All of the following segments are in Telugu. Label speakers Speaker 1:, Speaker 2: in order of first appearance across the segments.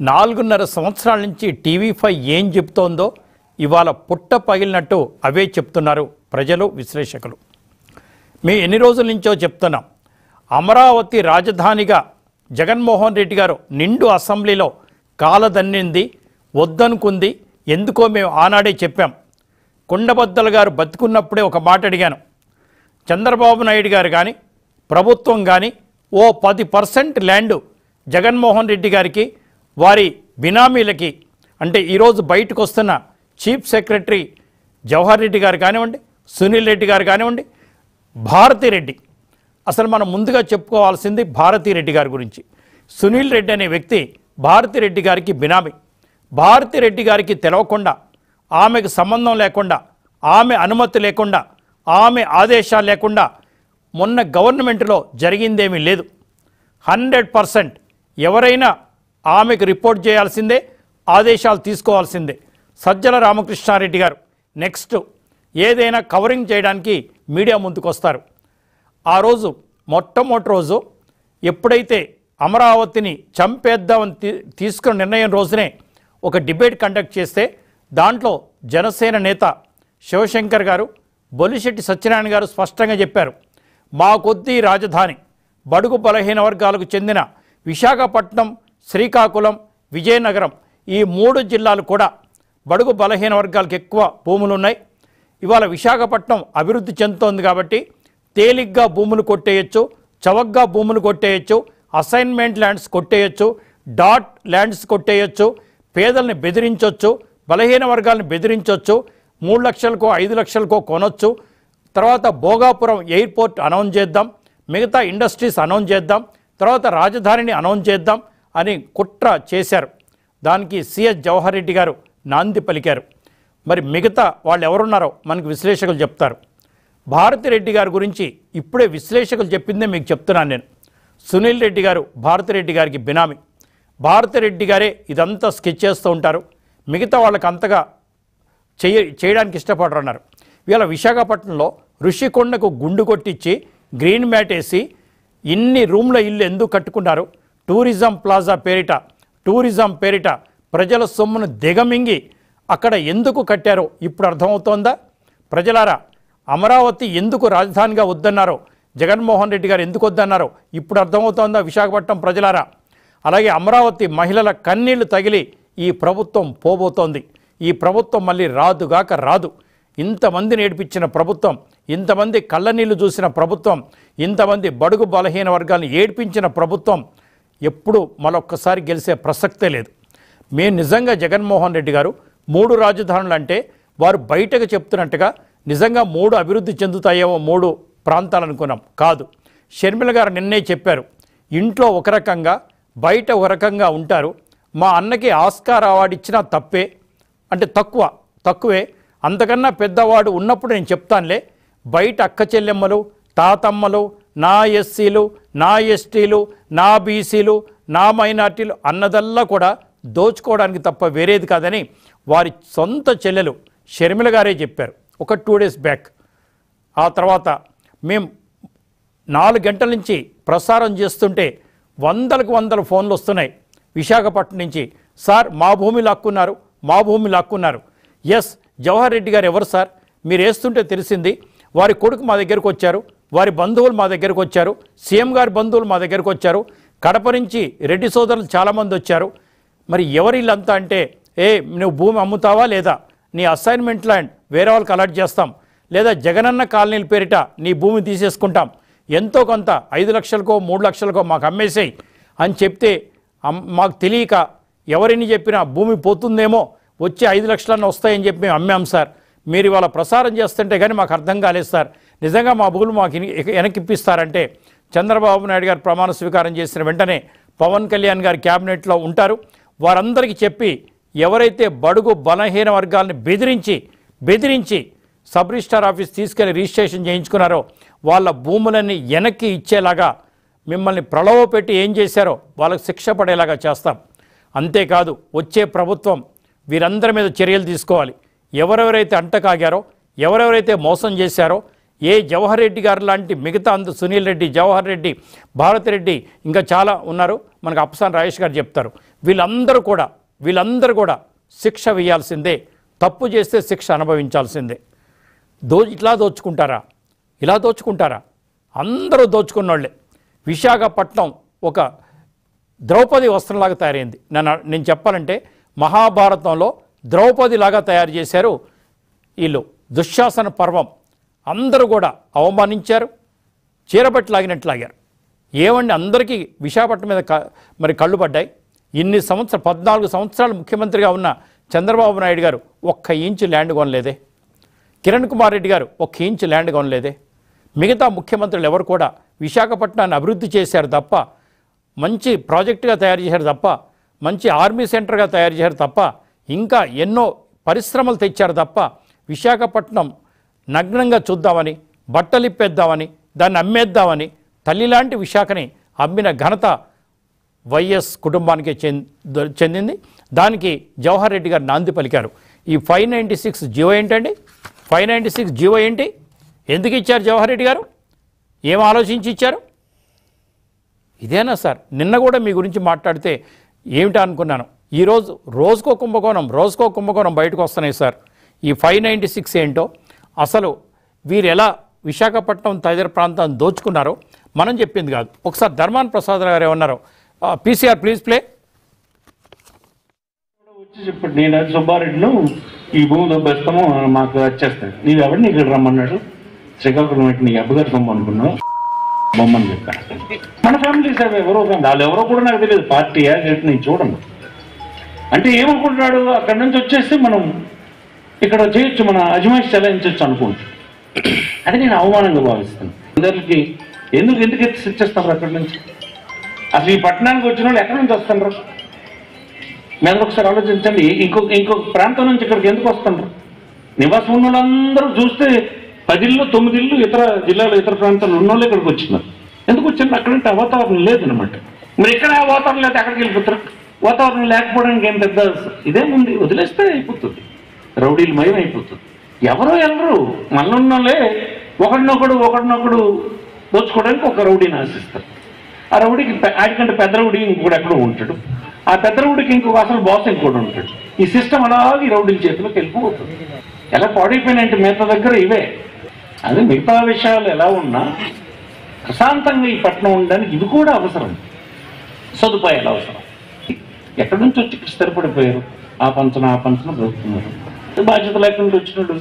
Speaker 1: నాలుగున్నర సంవత్సరాల నుంచి టీవీ ఫైవ్ ఏం చెప్తోందో ఇవాళ పుట్ట పగిలినట్టు అవే చెప్తున్నారు ప్రజలు విశ్లేషకులు. మేము ఎన్ని రోజుల నుంచో చెప్తున్నాం. అమరావతి రాజధానిగా జగన్మోహన్ రెడ్డి గారు నిండు అసెంబ్లీలో కాలదన్నింది వద్దనుకుంది ఎందుకో మేము ఆనాడే చెప్పాం. కొండబద్దలు గారు బతుకున్నప్పుడే ఒక మాట అడిగాను. చంద్రబాబు నాయుడు గారు కానీ ప్రభుత్వం కానీ ఓ పది పర్సెంట్ ల్యాండ్ జగన్మోహన్ రెడ్డి గారికి వారి బినామీలకి అంటే ఈరోజు బయటకు వస్తున్న చీఫ్ సెక్రటరీ జవహర్ రెడ్డి గారు కానివ్వండి సునీల్ రెడ్డి గారు కానివ్వండి భారతిరెడ్డి అసలు మనం ముందుగా చెప్పుకోవాల్సింది భారతిరెడ్డి గారి గురించి. సునీల్ రెడ్డి అనే వ్యక్తి భారతిరెడ్డి గారికి బినామీ. భారతిరెడ్డి గారికి తెలవకుండా ఆమెకు సంబంధం లేకుండా ఆమె అనుమతి లేకుండా ఆమె ఆదేశాలు లేకుండా మొన్న గవర్నమెంట్లో జరిగిందేమీ లేదు. హండ్రెడ్ పర్సెంట్ ఎవరైనా ఆమెకు రిపోర్ట్ చేయాల్సిందే ఆదేశాలు తీసుకోవాల్సిందే. సజ్జల రామకృష్ణారెడ్డి గారు నెక్స్ట్ ఏదైనా కవరింగ్ చేయడానికి మీడియా ముందుకు వస్తారు ఆ రోజు మొట్టమొదటి రోజు ఎప్పుడైతే అమరావతిని చంపేద్దామని తీసుకున్న నిర్ణయం రోజునే ఒక డిబేట్ కండక్ట్ చేస్తే దాంట్లో జనసేన నేత శివశంకర్ గారు బొలిశెట్టి సత్యనారాయణ గారు స్పష్టంగా చెప్పారు మా కొద్దీ రాజధాని బడుగు బలహీన వర్గాలకు చెందిన విశాఖపట్నం శ్రీకాకుళం విజయనగరం ఈ మూడు జిల్లాలు కూడా బడుగు బలహీన వర్గాలకు ఎక్కువ భూములు ఉన్నాయి ఇవాళ విశాఖపట్నం అభివృద్ధి చెందుతోంది కాబట్టి తేలిగ్గా భూములు కొట్టేయచ్చు చవగ్గా భూములు కొట్టేయచ్చు అసైన్మెంట్ ల్యాండ్స్ కొట్టేయచ్చు డాట్ ల్యాండ్స్ కొట్టేయచ్చు పేదల్ని బెదిరించవచ్చు బలహీన వర్గాలను బెదిరించవచ్చు మూడు లక్షలకో ఐదు లక్షలకో కొనొచ్చు. తర్వాత భోగాపురం ఎయిర్పోర్ట్ అనౌన్స్ చేద్దాం మిగతా ఇండస్ట్రీస్ అనౌన్స్ చేద్దాం తర్వాత రాజధానిని అనౌన్స్ చేద్దాం అని కుట్ర చేశారు. దానికి సిఎస్ జవహర్ రెడ్డి గారు నాంది పలికారు. మరి మిగతా వాళ్ళు ఎవరున్నారో మనకు విశ్లేషకులు చెప్తారు. భారతిరెడ్డి గారి గురించి ఇప్పుడే విశ్లేషకులు చెప్పిందే మీకు చెప్తున్నాను నేను. సునీల్ రెడ్డి గారు భారతిరెడ్డి గారికి బినామీ. భారతిరెడ్డి గారే ఇదంతా స్కెచ్ చేస్తూ ఉంటారు. మిగతా వాళ్ళకి అంతగా చేయ చేయడానికి ఇష్టపడరు అన్నారు ఇవాళ విశాఖపట్నంలో ఋషికొండకు గుండు కొట్టించి గ్రీన్ మ్యాట్ వేసి ఇన్ని రూమ్ల ఇల్లు ఎందుకు కట్టుకున్నారు? టూరిజం ప్లాజా పేరిట టూరిజం పేరిట ప్రజల సొమ్మును దిగమింగి అక్కడ ఎందుకు కట్టారో ఇప్పుడు అర్థమవుతోందా? ప్రజలారా అమరావతి ఎందుకు రాజధానిగా వద్దన్నారో జగన్మోహన్ రెడ్డి గారు ఎందుకు వద్దన్నారో ఇప్పుడు అర్థమవుతోందా విశాఖపట్నం ప్రజలారా? అలాగే అమరావతి మహిళల కన్నీళ్ళు తగిలి ఈ ప్రభుత్వం పోబోతోంది. ఈ ప్రభుత్వం మళ్ళీ రాదుగాక రాదు. ఇంతమంది నేర్పించిన ప్రభుత్వం ఇంతమంది కళ్ళనీళ్ళు చూసిన ప్రభుత్వం ఇంతమంది బడుగు బలహీన వర్గాలను ఏడ్పించిన ప్రభుత్వం ఎప్పుడు మరొక్కసారి గెలిచే ప్రసక్తే లేదు. మేము నిజంగా జగన్మోహన్ రెడ్డి గారు మూడు రాజధానులు అంటే వారు బయటకు చెప్తున్నట్టుగా నిజంగా మూడు అభివృద్ధి చెందుతాయేమో మూడు ప్రాంతాలు అనుకున్నాం కాదు. షర్మిల గారు నిన్నే చెప్పారు. ఇంట్లో ఒక రకంగా బయట ఒక రకంగా ఉంటారు. మా అన్నకి ఆస్కార్ అవార్డు ఇచ్చినా తప్పే. అంటే తక్కువ తక్కువే. అంతకన్నా పెద్దవాడు ఉన్నప్పుడు నేను చెప్తానులే. బయట అక్క చెల్లెమ్మలు తాతమ్మలు నా ఎస్సీలు నా ఎస్టీలు నా బీసీలు నా మైనార్టీలు అన్నదల్లా కూడా దోచుకోవడానికి తప్ప వేరేది కాదని వారి సొంత చెల్లెలు షర్మిల గారే చెప్పారు. ఒక టూ డేస్ బ్యాక్. ఆ తర్వాత మేము నాలుగు గంటల నుంచి ప్రసారం చేస్తుంటే వందలకు వందల ఫోన్లు వస్తున్నాయి. విశాఖపట్నం నుంచి సార్ మా భూమి లాక్కున్నారు మా భూమి లాక్కున్నారు. ఎస్ జవహర్ రెడ్డి గారు ఎవరు సార్? మీరు వేస్తుంటే తెలిసింది వారి కొడుకు మా దగ్గరకు వచ్చారు వారి బంధువులు మా దగ్గరకు వచ్చారు. సీఎం గారి బంధువులు మా దగ్గరకు వచ్చారు. కడప నుంచి రెడ్డి సోదరులు చాలామంది వచ్చారు. మరి ఎవరు వీళ్ళంతా అంటే ఏ నువ్వు భూమి అమ్ముతావా లేదా? నీ అసైన్మెంట్ ల్యాండ్ వేరే వాళ్ళకి అలర్ట్ చేస్తాం. లేదా జగనన్న కాలనీల పేరిట నీ భూమి తీసేసుకుంటాం. ఎంతో కొంత ఐదు లక్షలకో మూడు లక్షలకో మాకు అమ్మేసేయి అని చెప్తే మాకు తెలియక ఎవరిని చెప్పినా భూమి పోతుందేమో వచ్చే ఐదు లక్షలన్న వస్తాయని చెప్పి మేము అమ్మాం సార్. మీరు ఇవాళ ప్రసారం చేస్తుంటే కానీ మాకు అర్థం కాలేదు సార్. నిజంగా మా భూములు మాకు ఇని- ఇప్పిస్తారంటే వెనక్కిప్పిస్తారంటే చంద్రబాబు నాయుడు గారు ప్రమాణ స్వీకారం చేసిన వెంటనే పవన్ కళ్యాణ్ గారి క్యాబినెట్లో ఉంటారు. వారందరికీ చెప్పి ఎవరైతే బడుగు బలహీన వర్గాలని బెదిరించి బెదిరించి సబ్ రిజిస్టార్ ఆఫీస్ తీసుకెళ్ళి రిజిస్ట్రేషన్ చేయించుకున్నారో వాళ్ళ భూములన్నీ వెనక్కి ఇచ్చేలాగా మిమ్మల్ని ప్రలోభ పెట్టి ఏం చేశారో వాళ్ళకి శిక్ష పడేలాగా చేస్తాం. అంతేకాదు వచ్చే ప్రభుత్వం వీరందరి మీద చర్యలు తీసుకోవాలి. ఎవరెవరైతే అంటకాగారో ఎవరెవరైతే మోసం చేశారో ఏ జవహర్ రెడ్డి గారు లాంటి మిగతా అందు సునీల్ రెడ్డి జవహర్ రెడ్డి భారత్ రెడ్డి ఇంకా చాలా ఉన్నారు. మనకు అప్సాన్ రాజేష్ గారు చెప్తారు. వీళ్ళందరూ కూడా వీళ్ళందరూ కూడా శిక్ష వేయాల్సిందే. తప్పు చేస్తే శిక్ష అనుభవించాల్సిందే. దో ఇట్లా దోచుకుంటారా? ఇలా దోచుకుంటారా? అందరూ దోచుకున్నోళ్ళే. విశాఖపట్నం ఒక ద్రౌపది వస్త్రంలాగా తయారైంది. నన్ను నేను చెప్పాలంటే మహాభారతంలో ద్రౌపదిలాగా తయారు చేశారు వీళ్ళు. దుశ్శాసన పర్వం. అందరూ కూడా అవమానించారు చీరబట్టి లాగినట్టు లాగారు ఏమండి అందరికీ విశాఖపట్నం మీద క- మరి కళ్ళు పడ్డాయి? ఇన్ని సంవత్సర పద్నాలుగు సంవత్సరాలు ముఖ్యమంత్రిగా ఉన్న చంద్రబాబు నాయుడు గారు ఒక్క ఇంచు ల్యాండ్ కొనలేదే. కిరణ్ కుమార్ రెడ్డి గారు ఒక్క ఇంచు ల్యాండ్ కొనలేదే. మిగతా ముఖ్యమంత్రులు ఎవరు కూడా విశాఖపట్నాన్ని అభివృద్ధి చేశారు తప్ప మంచి ప్రాజెక్టుగా తయారు చేశారు తప్ప మంచి ఆర్మీ సెంటర్గా తయారు చేశారు తప్ప ఇంకా ఎన్నో పరిశ్రమలు తెచ్చారు తప్ప విశాఖపట్నం నగ్నంగా చూద్దామని బట్టలిప్పేద్దామని దాన్ని అమ్మేద్దామని తల్లిలాంటి విశాఖని అమ్మిన ఘనత వైఎస్ కుటుంబానికి చెందింది. దానికి జవహర్ రెడ్డి గారు నాంది పలికారు. ఈ ఫైవ్ నైంటీ సిక్స్ జియో ఏంటండి? ఫైవ్ నైంటీ సిక్స్ జియో ఏంటి? ఎందుకు ఇచ్చారు జవహర్ రెడ్డి గారు? ఏం ఆలోచించి ఇచ్చారు? ఇదేనా సార్? నిన్న కూడా మీ గురించి మాట్లాడితే ఏమిటా అనుకున్నాను. ఈరోజు రోజుకో కుంభకోణం రోజుకో కుంభకోణం బయటకు వస్తున్నాయి సార్. ఈ ఫైవ్ నైంటీ సిక్స్ ఏంటో? అసలు వీరు ఎలా విశాఖపట్నం తదితర ప్రాంతాన్ని దోచుకున్నారో మనం చెప్పింది కాదు. ఒకసారి ధర్మాన్ ప్రసాద్ గారు ఏమన్నారో? పీసీఆర్ ప్లీజ్ ప్లే
Speaker 2: వచ్చి చెప్పాడు. నేను సుబ్బారెడ్డిలో ఈ భూమి దొబ్బేస్తాము మాకు వచ్చేస్తాడు నీవు ఎవరిని ఇక్కడ రమ్మన్నాడు? శ్రీకాకుళం పెట్టి నీ అబ్బగారు సొమ్ము అనుకున్నావు? బొమ్మని చెప్పాను మన ఫ్యామిలీ సార్ ఎవరో వాళ్ళు ఎవరో కూడా నాకు తెలియదు. పార్టీ ఏంటి నేను చూడండి అంటే ఏమనుకుంటున్నాడు? అక్కడి నుంచి వచ్చేస్తే మనం ఇక్కడ చేయొచ్చు మన అజమాయిష్ చెలాయించవచ్చు అనుకుంటాడు అది నేను అవమానంగా భావిస్తాను అందరికి ఎందుకు ఎందుకు ఎత్తి ఇచ్చేస్తారు అక్కడి నుంచి? అసలు ఈ పట్టణానికి వచ్చిన వాళ్ళు ఎక్కడి నుంచి వస్తున్నారు? మీరు ఒకసారి ఆలోచించండి ఇంకొక ఇంకొక ప్రాంతం నుంచి ఇక్కడికి ఎందుకు వస్తున్నారు? నివాసం ఉన్న వాళ్ళందరూ చూస్తే పదిళ్ళు తొమ్మిదిళ్ళు ఇతర జిల్లాలో ఇతర ప్రాంతాల్లో ఉన్న వాళ్ళు ఇక్కడికి వచ్చినారు. ఎందుకు వచ్చింది అక్కడంటే వాతావరణం లేదనమాట మరి ఇక్కడ ఆ వాతావరణం లేకపోతే అక్కడికి వెళ్ళిపోతారు? వాతావరణం లేకపోవడానికి ఏం పెద్ద ఇదేముంది? వదిలేస్తే అయిపోతుంది. రౌడీలు మయం అయిపోతుంది ఎవరో వెళ్ళరు మళ్ళున్నోళ్ళే ఒకడినొకడు ఒకడినొకడు దోచుకోవడానికి ఒక రౌడీని ఆశిస్తారు. ఆ రౌడీకి ఆడికంటే పెద్ద రౌడీ ఇంకోటి ఎక్కడో ఉంటాడు. ఆ పెద్ద రౌడీకి ఇంకొక అసలు బాస్ ఇంకోటి ఉంటాడు. ఈ సిస్టమ్ అలాగే ఈ రౌడీల చేతిలోకి వెళ్ళిపోతుంది. ఎలా పాడైపోయినాయంటే మిగతా దగ్గర ఇవే. అదే మిగతా విషయాలు ఎలా ఉన్నా ప్రశాంతంగా ఈ పట్టణం ఉండడానికి ఇది కూడా అవసరం. సదుపాయాలు అవసరం. ఎక్కడి నుంచి వచ్చి స్థిరపడిపోయారు? ఆ పంచన ఆ పంచన బ్రతుకుతున్నారు. బాధ్యత లేకుండా వచ్చినాడు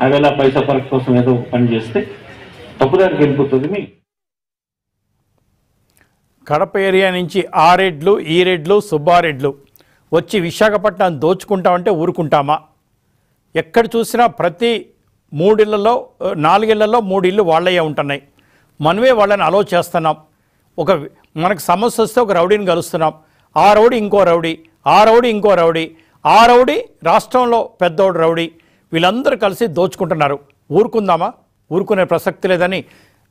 Speaker 2: అవేళ పైసా పరక్ కోసం ఏదో పని చేస్తే తప్పుదారికి వెళ్ళిపోతుంది మీ.
Speaker 1: కడప ఏరియా నుంచి ఆ రెడ్లు ఈ రెడ్లు సుబ్బారెడ్లు వచ్చి విశాఖపట్నం దోచుకుంటామంటే ఊరుకుంటామా? ఎక్కడ చూసినా ప్రతి మూడిళ్ళలో నాలుగిళ్ళలో మూడు ఇళ్ళు వాళ్ళయ్యే ఉంటున్నాయి. మనమే వాళ్ళని అలో చేస్తున్నాం. ఒక మనకు సమస్య వస్తే ఒక రౌడీని కలుస్తున్నాం. ఆ రౌడీ ఇంకో రౌడీ ఆ రౌడీ ఇంకో రౌడీ. ఆ రౌడీ రాష్ట్రంలో పెద్దోడు రౌడీ వీళ్ళందరూ కలిసి దోచుకుంటున్నారు. ఊరుకుందామా? ఊరుకునే ప్రసక్తి లేదని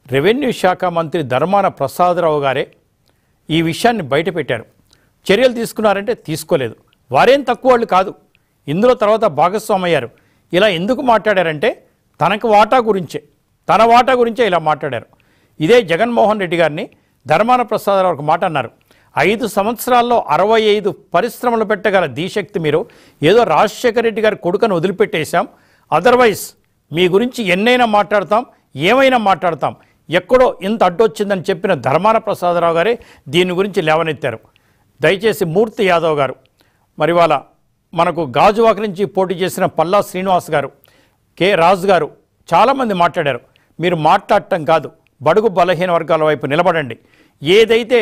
Speaker 1: రెవెన్యూ శాఖ మంత్రి ధర్మాన ప్రసాదరావు గారే ఈ విషయాన్ని బయటపెట్టారు. చర్యలు తీసుకున్నారంటే తీసుకోలేదు. వారేం తక్కువ వాళ్ళు కాదు. ఇందులో తర్వాత భాగస్వామి అయ్యారు. ఇలా ఎందుకు మాట్లాడారంటే తనకు వాటా గురించే. తన వాటా గురించే ఇలా మాట్లాడారు. ఇదే జగన్మోహన్ రెడ్డి గారిని ధర్మాన ప్రసాదరావు ఒక మాట అన్నారు. ఐదు సంవత్సరాల్లో అరవై ఐదు పరిశ్రమలు పెట్టగల దీశక్తి మీరు. ఏదో రాజశేఖర రెడ్డి గారి కొడుకును వదిలిపెట్టేశాం. అదర్వైజ్ మీ గురించి ఎన్నైనా మాట్లాడతాం ఏమైనా మాట్లాడతాం. ఎక్కడో ఇంత అడ్డొచ్చిందని చెప్పిన ధర్మాన ప్రసాదరావు గారే దీని గురించి లేవనెత్తారు. దయచేసి మూర్తి యాదవ్ గారు మరి వాళ్ళ మనకు గాజువాక నుంచి పోటీ చేసిన పల్లా శ్రీనివాస్ గారు కె రాజు గారు చాలామంది మాట్లాడారు. మీరు మాట్లాడటం కాదు బడుగు బలహీన వర్గాల వైపు నిలబడండి. ఏదైతే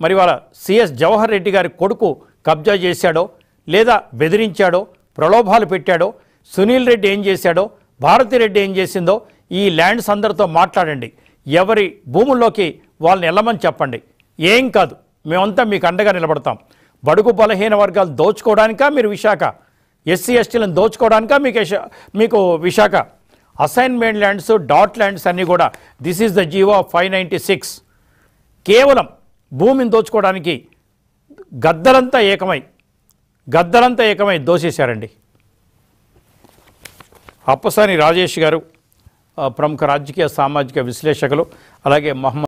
Speaker 1: మరి వాళ్ళ సిఎస్ జవహర్ రెడ్డి గారి కొడుకు కబ్జా చేశాడో లేదా బెదిరించాడో ప్రలోభాలు పెట్టాడో సునీల్ రెడ్డి ఏం చేశాడో భారతిరెడ్డి ఏం చేసిందో ఈ ల్యాండ్స్ అందరితో మాట్లాడండి. ఎవరి భూముల్లోకి వాళ్ళని వెళ్ళమని చెప్పండి. ఏం కాదు. మేమంతా మీకు అండగా నిలబడతాం. బడుగు బలహీన వర్గాలు దోచుకోవడానికా మీరు విశాఖ? ఎస్సీ ఎస్టీలను దోచుకోవడానికా మీకు మీకు Visakha? Assignment lands dot lands అన్నీ కూడా. This is the GO five ninety six. కేవలం భూమిని దోచుకోవడానికి గద్దలంతా ఏకమై గద్దలంతా ఏకమై దోసేశారండి. అప్పసాని రాజేష్ గారు ప్రముఖ రాజకీయ సామాజిక విశ్లేషకులు అలాగే మహమ్మద్